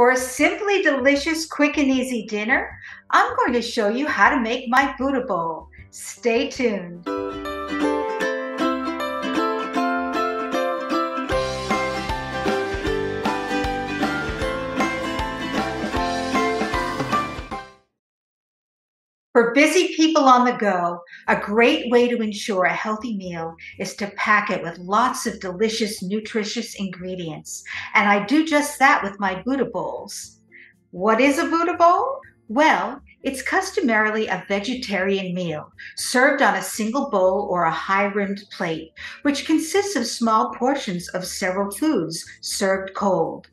For a simply delicious, quick and easy dinner, I'm going to show you how to make my Buddha bowl. Stay tuned. For busy people on the go, a great way to ensure a healthy meal is to pack it with lots of delicious, nutritious ingredients. And I do just that with my Buddha bowls. What is a Buddha bowl? Well, it's customarily a vegetarian meal served on a single bowl or a high rimmed plate, which consists of small portions of several foods served cold.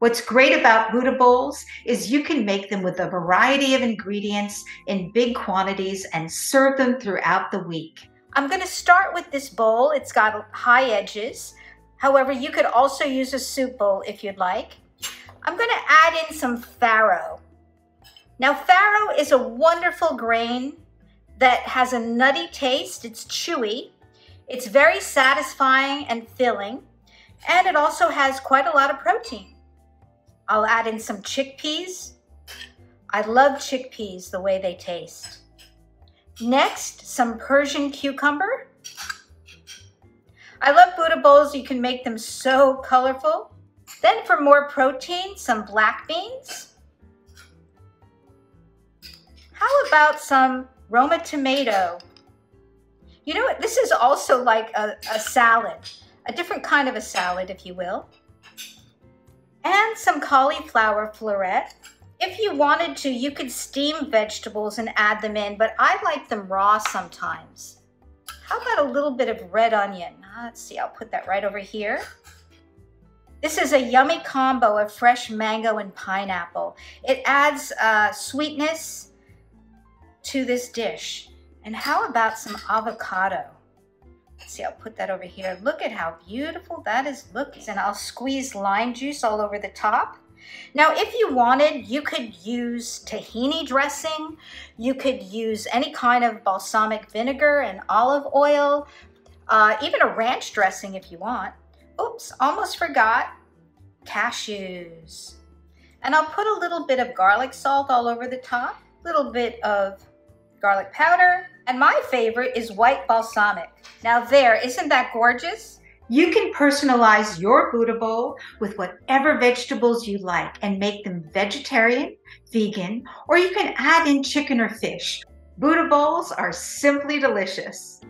What's great about Buddha bowls is you can make them with a variety of ingredients in big quantities and serve them throughout the week. I'm going to start with this bowl. It's got high edges. However, you could also use a soup bowl if you'd like. I'm going to add in some farro. Now, farro is a wonderful grain that has a nutty taste. It's chewy. It's very satisfying and filling. And it also has quite a lot of protein. I'll add in some chickpeas. I love chickpeas the way they taste. Next, some Persian cucumber. I love Buddha bowls. You can make them so colorful. Then for more protein, some black beans. How about some Roma tomato? You know what? This is also like a, a salad, a different kind of a salad, if you will and some cauliflower floret. If you wanted to, you could steam vegetables and add them in, but I like them raw sometimes. How about a little bit of red onion? Uh, let's see, I'll put that right over here. This is a yummy combo of fresh mango and pineapple. It adds uh, sweetness to this dish. And how about some avocado? See, I'll put that over here. Look at how beautiful that is looking. And I'll squeeze lime juice all over the top. Now, if you wanted, you could use tahini dressing. You could use any kind of balsamic vinegar and olive oil, uh, even a ranch dressing if you want. Oops, almost forgot. Cashews. And I'll put a little bit of garlic salt all over the top, a little bit of garlic powder, and my favorite is white balsamic. Now there, isn't that gorgeous? You can personalize your Buddha bowl with whatever vegetables you like and make them vegetarian, vegan, or you can add in chicken or fish. Buddha bowls are simply delicious.